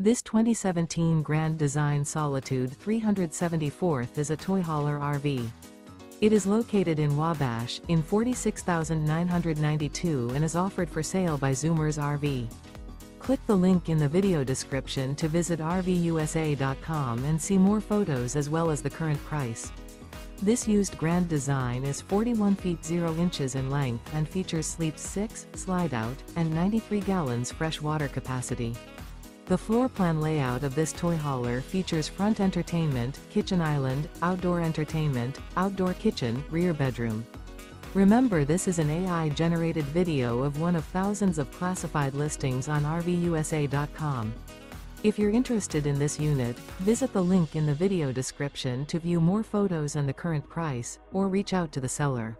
This 2017 Grand Design Solitude 374th is a toy hauler RV. It is located in Wabash, in 46,992 and is offered for sale by Zoomers RV. Click the link in the video description to visit RVUSA.com and see more photos as well as the current price. This used Grand Design is 41 feet 0 inches in length and features sleeps 6, slide out, and 93 gallons fresh water capacity. The floor plan layout of this toy hauler features front entertainment, kitchen island, outdoor entertainment, outdoor kitchen, rear bedroom. Remember this is an AI-generated video of one of thousands of classified listings on RVUSA.com. If you're interested in this unit, visit the link in the video description to view more photos and the current price, or reach out to the seller.